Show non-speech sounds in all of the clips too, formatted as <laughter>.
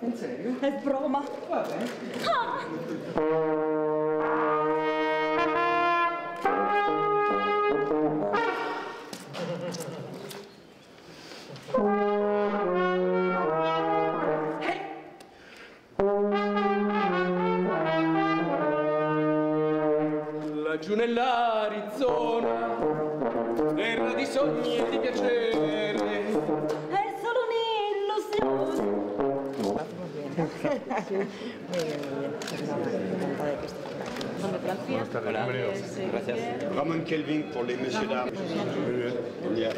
¿En serio? Es broma. Va bene. Laggiù nell'Arizona, terra di sogni e di piacere. Ramon Kelvin pour les messieurs dames. Yeah.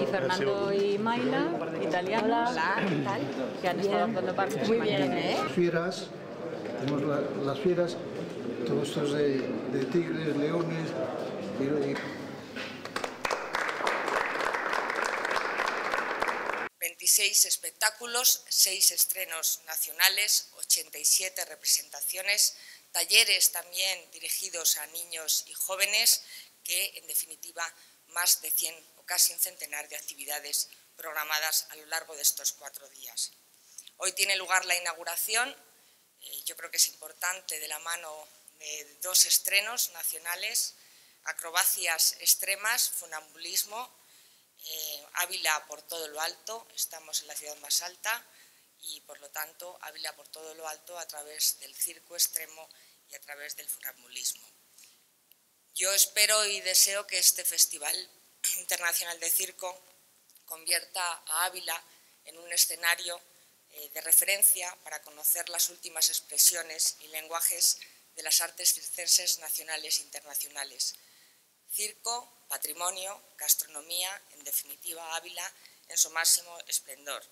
Y Fernando y Mayla, italianos, que han estado dando parte Muy bien, ¿eh? fieras, tenemos la- las fieras, todos estos de, de tigres, leones, y, y 26 espectáculos, 6 estrenos nacionales, 87 representaciones, talleres también dirigidos a niños y jóvenes, que en definitiva más de 100 o casi un centenar de actividades programadas a lo largo de estos cuatro días. Hoy tiene lugar la inauguración, eh, yo creo que es importante, de la mano de dos estrenos nacionales, acrobacias extremas, funambulismo, eh, Ávila por todo lo alto, estamos en la ciudad más alta y por lo tanto Ávila por todo lo alto a través del circo extremo y a través del funambulismo. Yo espero y deseo que este Festival <clears throat> Internacional de Circo convierta a Ávila en un escenario eh, de referencia para conocer las últimas expresiones y lenguajes de las artes circenses nacionales e internacionales. Circo, patrimonio, gastronomía, en definitiva Ávila en su máximo esplendor.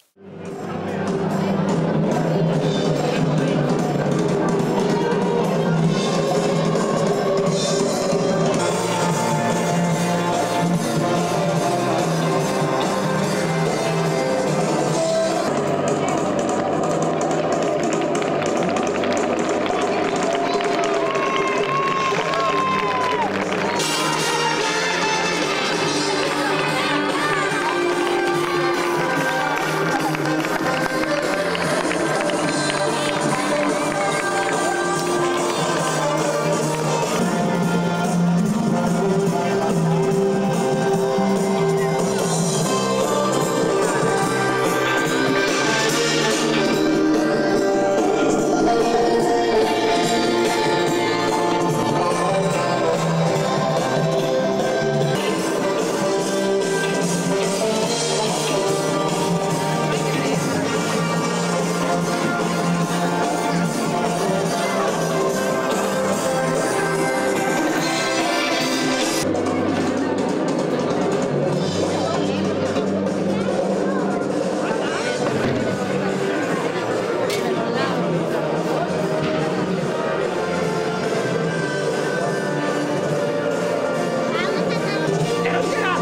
Yeah.